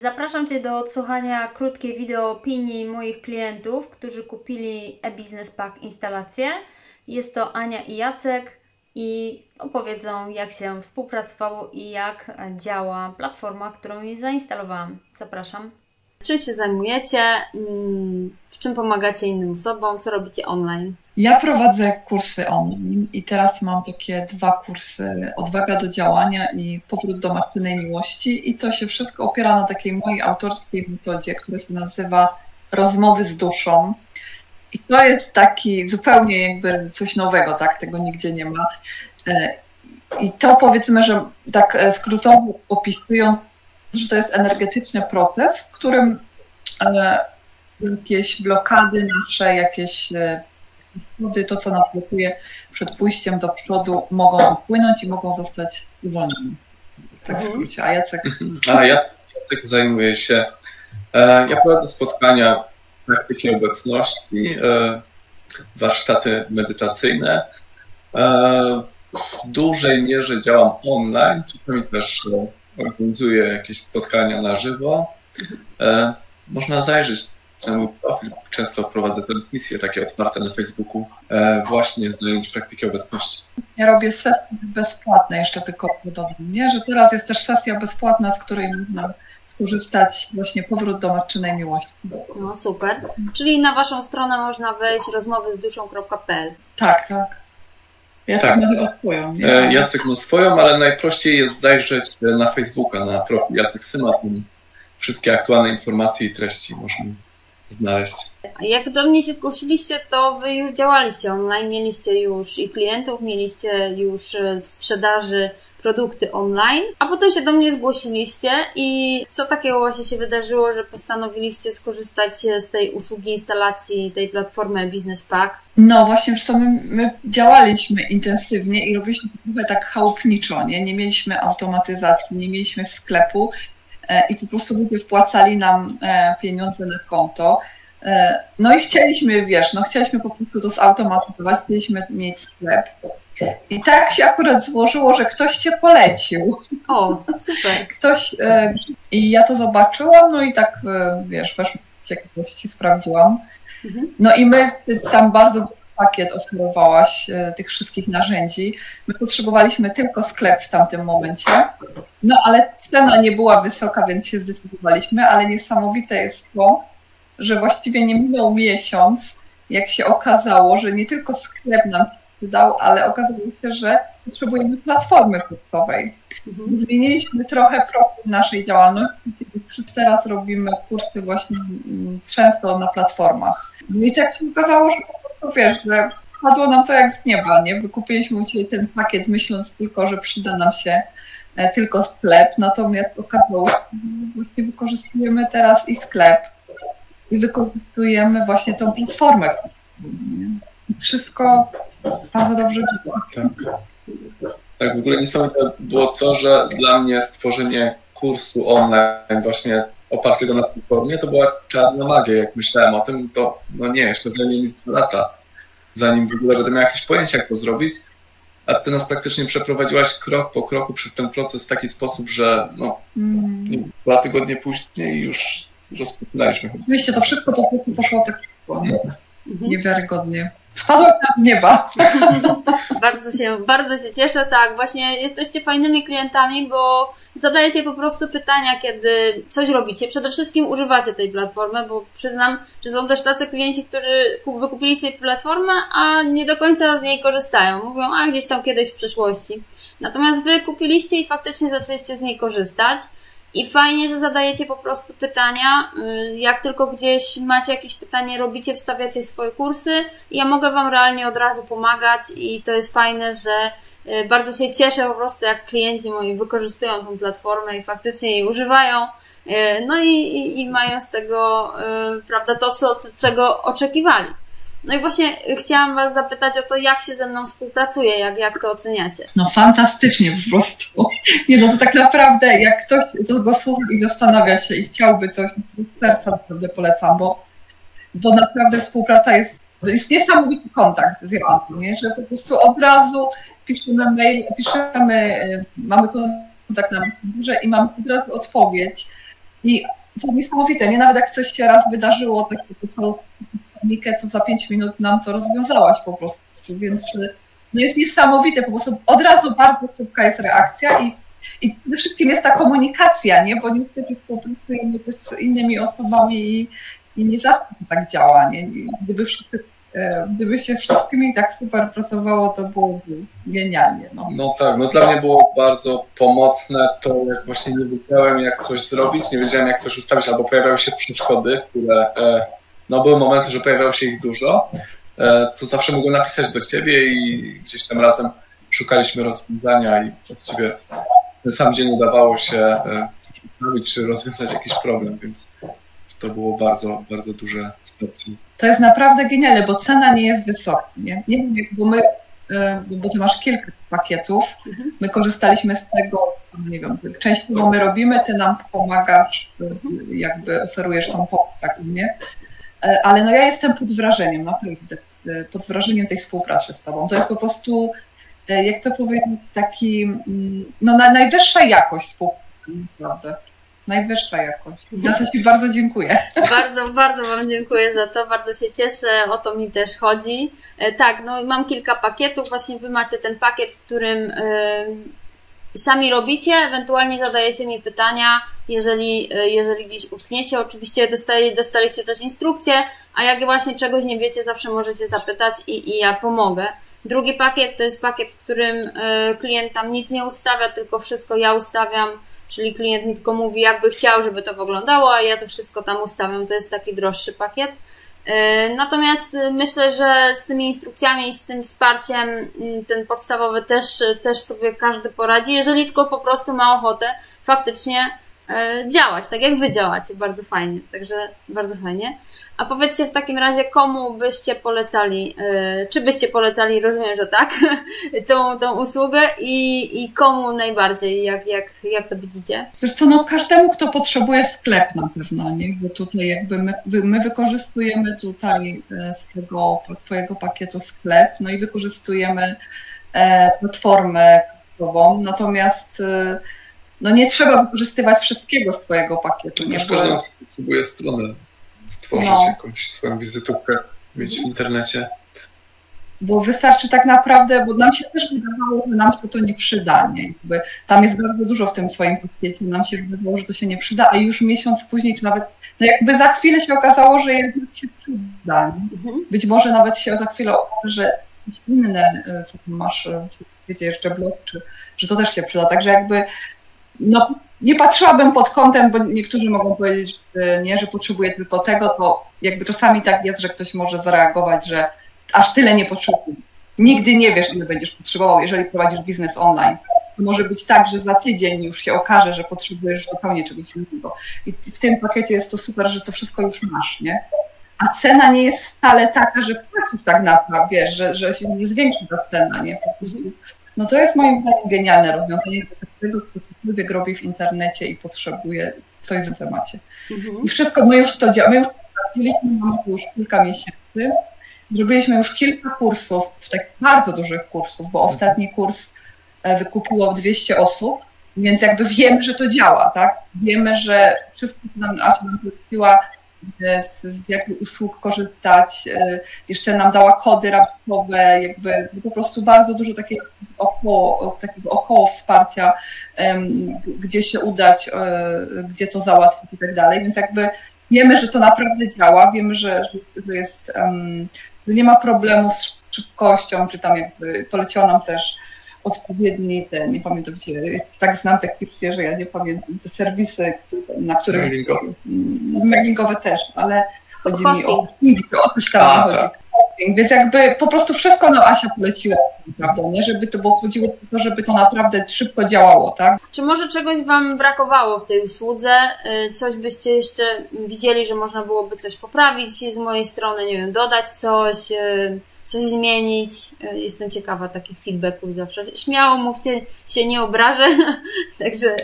Zapraszam Cię do odsłuchania krótkiej wideo opinii moich klientów, którzy kupili e-business pack instalację. Jest to Ania i Jacek i opowiedzą jak się współpracowało i jak działa platforma, którą jej zainstalowałam. Zapraszam. Czym się zajmujecie? Mm, w czym pomagacie innym osobom? Co robicie online? Ja prowadzę kursy online i teraz mam takie dwa kursy: Odwaga do działania i Powrót do matczynej miłości. I to się wszystko opiera na takiej mojej autorskiej metodzie, która się nazywa Rozmowy z duszą. I to jest taki zupełnie jakby coś nowego, tak? Tego nigdzie nie ma. E, I to powiedzmy, że tak e, skrótowo opisując, że to jest energetyczny proces, w którym e, jakieś blokady nasze, jakieś przeszkody, to co nas blokuje przed pójściem do przodu, mogą wypłynąć i mogą zostać uwolnione. Tak w mhm. skrócie. A Jacek? A ja Jacek zajmuję się, ja prowadzę spotkania praktyki obecności, warsztaty medytacyjne. W dużej mierze działam online, czasami też organizuję jakieś spotkania na żywo. E, można zajrzeć na mój profil. Często prowadzę transmisje takie otwarte na Facebooku, e, właśnie zająć praktyki obecności. Ja robię sesje bezpłatne, jeszcze tylko dodam, nie? że teraz jest też sesja bezpłatna, z której można skorzystać właśnie powrót do matczynej miłości. No super. Czyli na Waszą stronę można wejść rozmowy z duszą.pl. Tak, tak. Jacek tak. ma chyba swoją. Nie? E, Jacek ma swoją, ale najprościej jest zajrzeć na Facebooka, na profil Jacek Syma. Wszystkie aktualne informacje i treści można znaleźć. Jak do mnie się zgłosiliście, to wy już działaliście online, mieliście już i klientów, mieliście już e, w sprzedaży produkty online, a potem się do mnie zgłosiliście i co takiego właśnie się wydarzyło, że postanowiliście skorzystać z tej usługi instalacji tej platformy Business Pack? No właśnie, co my, my działaliśmy intensywnie i robiliśmy trochę tak chałupniczo, nie? Nie mieliśmy automatyzacji, nie mieliśmy sklepu e, i po prostu ludzie wpłacali nam e, pieniądze na konto. E, no i chcieliśmy, wiesz, no chcieliśmy po prostu to zautomatyzować, chcieliśmy mieć sklep, i tak się akurat złożyło, że ktoś cię polecił. O, super. Ktoś, e, i ja to zobaczyłam, no i tak, e, wiesz, weszłam w ciekawości, sprawdziłam. Mhm. No i my tam bardzo pakiet oferowałaś e, tych wszystkich narzędzi. My potrzebowaliśmy tylko sklep w tamtym momencie. No ale cena nie była wysoka, więc się zdecydowaliśmy, ale niesamowite jest to, że właściwie nie minął miesiąc, jak się okazało, że nie tylko sklep nam dał, ale okazało się, że potrzebujemy platformy kursowej. Mhm. Zmieniliśmy trochę profil naszej działalności, kiedy wszyscy teraz robimy kursy właśnie mm, często na platformach. No i tak się okazało, że po prostu wiesz, że nam to jak z nieba, nie? Wykupiliśmy Ciebie ten pakiet myśląc tylko, że przyda nam się e, tylko sklep, natomiast okazało się, że właśnie wykorzystujemy teraz i sklep i wykorzystujemy właśnie tą platformę. Wszystko bardzo dobrze było. Tak. Tak, w ogóle niesamowite było to, że dla mnie stworzenie kursu online właśnie opartego na platformie to była czarna magia. Jak myślałem o tym, to no nie, jeszcze mi dwa lata, zanim w ogóle będę miał jakieś pojęcie, jak to zrobić. A ty nas praktycznie przeprowadziłaś krok po kroku przez ten proces w taki sposób, że no, mm. dwa tygodnie później już rozpoczynaliśmy. Oczywiście to wszystko po prostu poszło tak mhm. niewiarygodnie. Spadłem z nieba. bardzo, się, bardzo się cieszę, tak. Właśnie jesteście fajnymi klientami, bo zadajecie po prostu pytania, kiedy coś robicie. Przede wszystkim używacie tej platformy, bo przyznam, że są też tacy klienci, którzy wykupili sobie platformę, a nie do końca z niej korzystają. Mówią, a gdzieś tam kiedyś w przyszłości. Natomiast wy kupiliście i faktycznie zaczęliście z niej korzystać. I fajnie, że zadajecie po prostu pytania. Y, jak tylko gdzieś macie jakieś pytanie, robicie, wstawiacie swoje kursy. Ja mogę Wam realnie od razu pomagać i to jest fajne, że y, bardzo się cieszę po prostu, jak klienci moi wykorzystują tą platformę i faktycznie jej używają. Y, no i, i, i mają z tego, prawda, to, co, czego oczekiwali. No i właśnie chciałam Was zapytać o to, jak się ze mną współpracuje, jak, jak to oceniacie? No fantastycznie po prostu. Nie no, to tak naprawdę jak ktoś to go słucha i zastanawia się i chciałby coś, to serca naprawdę polecam, bo, bo naprawdę współpraca jest, jest niesamowity kontakt z Joanną, nie? że po prostu od razu piszemy mail, piszemy, mamy kontakt na Messengerze i mamy od razu odpowiedź I to niesamowite, nie? Nawet jak coś się raz wydarzyło, takiego co Mikę, to za pięć minut nam to rozwiązałaś po prostu, więc no jest niesamowite, po prostu od razu bardzo szybka jest reakcja i, i przede wszystkim jest ta komunikacja, nie? Bo niestety współpracujemy też z innymi osobami i, i nie zawsze to tak działa, nie? Gdyby wszyscy e, Gdyby się wszystkimi tak super pracowało, to byłoby genialnie. No. no tak, no dla mnie było bardzo pomocne to, jak właśnie nie wiedziałem, jak coś zrobić, nie wiedziałem, jak coś ustawić, albo pojawiały się przeszkody, które, e, no były momenty, że pojawiało się ich dużo, E, to zawsze mogłem napisać do ciebie i gdzieś tam razem szukaliśmy rozwiązania i właściwie ten sam dzień udawało się e, coś ustawić czy rozwiązać jakiś problem, więc to było bardzo, bardzo duże wsparcie. To jest naprawdę genialne, bo cena nie jest wysoka. Nie, nie wiem, bo my, e, bo ty masz kilka pakietów, mhm. my korzystaliśmy z tego, nie wiem, częściowo my robimy, ty nam pomagasz, jakby oferujesz tą pomoc taką, nie? E, ale no ja jestem pod wrażeniem, naprawdę, e, pod wrażeniem tej współpracy z Tobą. To jest po prostu, e, jak to powiedzieć, taki, mm, no na, najwyższa jakość współpracy, naprawdę. Najwyższa jakość. Za co Ci bardzo dziękuję. Bardzo, bardzo Wam dziękuję za to, bardzo się cieszę, o to mi też chodzi. Tak, no mam kilka pakietów, właśnie Wy macie ten pakiet, w którym sami robicie, ewentualnie zadajecie mi pytania, jeżeli, e, jeżeli gdzieś utkniecie. Oczywiście dostali, dostaliście też instrukcje, a jak właśnie czegoś nie wiecie, zawsze możecie zapytać i, i ja pomogę. Drugi pakiet to jest pakiet, w którym e, klient tam nic nie ustawia, tylko wszystko ja ustawiam, czyli klient mi tylko mówi, jakby chciał, żeby to wyglądało, a ja to wszystko tam ustawiam. To jest taki droższy pakiet. E, natomiast myślę, że z tymi instrukcjami i z tym wsparciem mm, ten podstawowy też, też sobie każdy poradzi, jeżeli tylko po prostu ma ochotę faktycznie działać, tak jak wy działacie, bardzo fajnie, także bardzo fajnie. A powiedzcie w takim razie, komu byście polecali, yy, czy byście polecali, rozumiem, że tak, tą, tą usługę i, i komu najbardziej, jak, jak, jak to widzicie? Wiesz co, no każdemu, kto potrzebuje sklep na pewno, nie? Bo tutaj jakby my, my wykorzystujemy tutaj e, z tego twojego pakietu sklep, no i wykorzystujemy e, platformę natomiast no nie trzeba wykorzystywać wszystkiego z twojego pakietu. Nie, każdy potrzebuje stronę stworzyć no. jakąś swoją wizytówkę, mieć w internecie. Bo wystarczy tak naprawdę, bo nam się też wydawało, że nam się to nie przyda. Nie? Jakby tam jest bardzo dużo w tym swoim pakiecie, nam się wydawało, że to się nie przyda, a już miesiąc później, czy nawet no jakby za chwilę się okazało, że jednak się przyda. Mhm. Być może nawet się za chwilę okaże, że jakieś inne, e, co tam masz, e, wiecie, jeszcze blog, czy, że to też się przyda. Także jakby no, nie patrzyłabym pod kątem, bo niektórzy mogą powiedzieć, że nie, że potrzebuję tylko tego, to jakby czasami tak jest, że ktoś może zareagować, że aż tyle nie potrzebuję. Nigdy nie wiesz, ile będziesz potrzebował, jeżeli prowadzisz biznes online. To może być tak, że za tydzień już się okaże, że potrzebujesz zupełnie czegoś innego. I w tym pakiecie jest to super, że to wszystko już masz, nie? A cena nie jest wcale taka, że płacisz tak naprawdę, wiesz, że, że się nie zwiększy ta cena, nie? Po prostu no to jest moim zdaniem genialne rozwiązanie każdego, kto cokolwiek robi w internecie i potrzebuje coś w temacie. Mhm. I wszystko, my już to działamy, my już sprawdziliśmy, już kilka miesięcy, zrobiliśmy już kilka kursów, takich bardzo dużych kursów, bo ostatni kurs e, wykupiło 200 osób, więc jakby wiemy, że to działa, tak? Wiemy, że wszystko, co nam Asia nam poleciła, z, z jakich usług korzystać. E, jeszcze nam dała kody rabatowe, jakby po prostu bardzo dużo takiego około, takiego około wsparcia, gdzie się udać, e, gdzie to załatwić i tak dalej. Więc jakby wiemy, że to naprawdę działa, wiemy, że, że jest, że nie ma problemów z szybkością, czy tam jakby poleciał nam też odpowiedni, te, nie pamiętam, gdzie, tak znam te kwestie, że ja nie pamiętam, te serwisy, na których... Mailingowe. Mm, mailingowe też, ale chodzi mi o, o coś tam A, chodzi. Tak. Więc jakby po prostu wszystko nam Asia poleciła, prawda, nie? Żeby to, bo chodziło o to, żeby to naprawdę szybko działało, tak? Czy może czegoś Wam brakowało w tej usłudze? Y, coś byście jeszcze widzieli, że można byłoby coś poprawić z mojej strony, nie wiem, dodać coś, y, coś zmienić. E, jestem ciekawa takich feedbacków zawsze. Śmiało mówcie, się nie obrażę, także...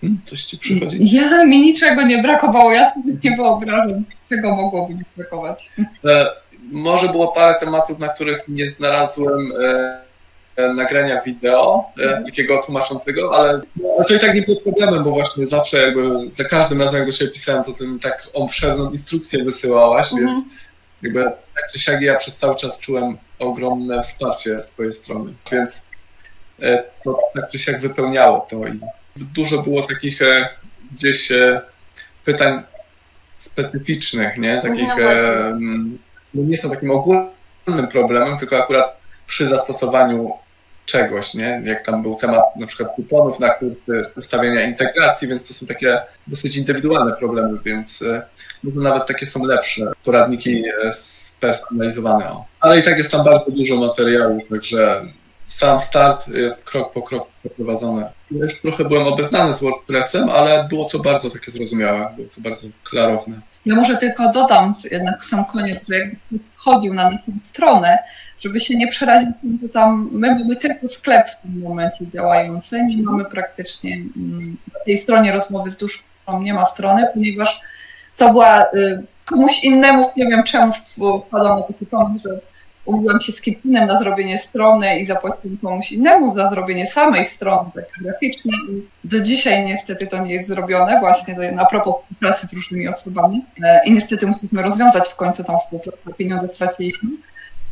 Hmm, coś ci przychodzi? Ja, mi niczego nie brakowało, ja sobie nie wyobrażam, czego mogłoby mi brakować. E, może było parę tematów, na których nie znalazłem e, nagrania wideo, mhm. takiego tłumaczącego, ale to i tak nie było problemem, bo właśnie zawsze jakby za każdym razem, jak do Ciebie pisałem, to tym tak obszerną instrukcję wysyłałaś, mhm. więc jakby tak czy siak ja przez cały czas czułem ogromne wsparcie z Twojej strony, więc e, to tak czy siak wypełniało to i dużo było takich e, gdzieś e, pytań specyficznych, nie? Takich, no, no nie są takim ogólnym problemem, tylko akurat przy zastosowaniu czegoś, nie? Jak tam był temat na przykład kuponów na kursy, ustawienia integracji, więc to są takie dosyć indywidualne problemy, więc może nawet takie są lepsze poradniki spersonalizowane. Ale i tak jest tam bardzo dużo materiału, także sam start jest krok po kroku przeprowadzony. Ja już trochę byłem obeznany z WordPressem, ale było to bardzo takie zrozumiałe, było to bardzo klarowne. Ja może tylko dodam jednak sam koniec, że jak wchodził na naszą stronę, żeby się nie przerazić, że tam my mamy tylko sklep w tym momencie działający, nie mamy praktycznie mm, na tej stronie rozmowy z duszą nie ma strony, ponieważ to była y, komuś innemu, nie wiem czemu, bo wpadłam na taki pomysł, że umówiłam się z Kipinem na zrobienie strony i zapłaciłam komuś innemu za zrobienie samej strony takiej graficznej. Do dzisiaj niestety to nie jest zrobione, właśnie na propos współpracy z różnymi osobami. E, I niestety musieliśmy rozwiązać w końcu tą współpracę, pieniądze straciliśmy.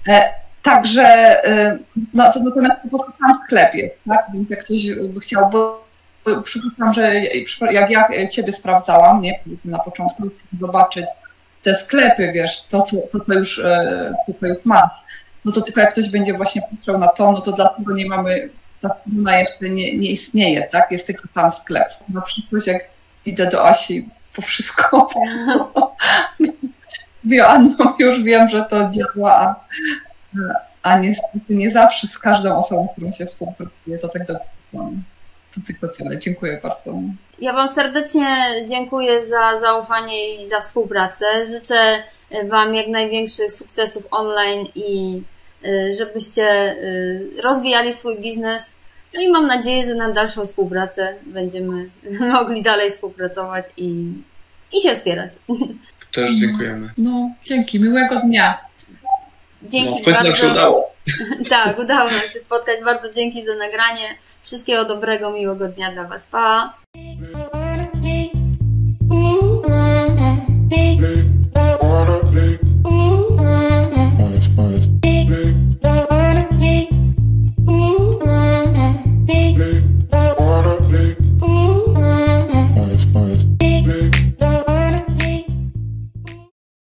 E, także e, no, natomiast po prostu tam sklep jest, tak? Więc jak ktoś by chciał, bo przypuszczam, że jak ja Ciebie sprawdzałam, nie, na początku, zobaczyć te sklepy, wiesz, to, to, to, to już, to, to już masz no to tylko jak ktoś będzie właśnie patrzył na to, no to dlatego nie mamy, ta firma jeszcze nie, nie istnieje, tak? Jest tylko sam sklep. Na przykład jak idę do Asi po wszystko, Joanną już wiem, że to działa, a, a niestety nie zawsze z każdą osobą, z którą się współpracuje, to tak dobrze To tylko tyle. Dziękuję bardzo. Ja Wam serdecznie dziękuję za zaufanie i za współpracę. Życzę Wam jak największych sukcesów online i żebyście y, rozwijali swój biznes. No i mam nadzieję, że na dalszą współpracę będziemy mogli dalej współpracować i, i się wspierać. Też dziękujemy. No, dzięki. Miłego dnia. Dzięki no, bardzo. nam się udało. tak, udało nam się spotkać. Bardzo dzięki za nagranie. Wszystkiego dobrego, miłego dnia dla Was. Pa!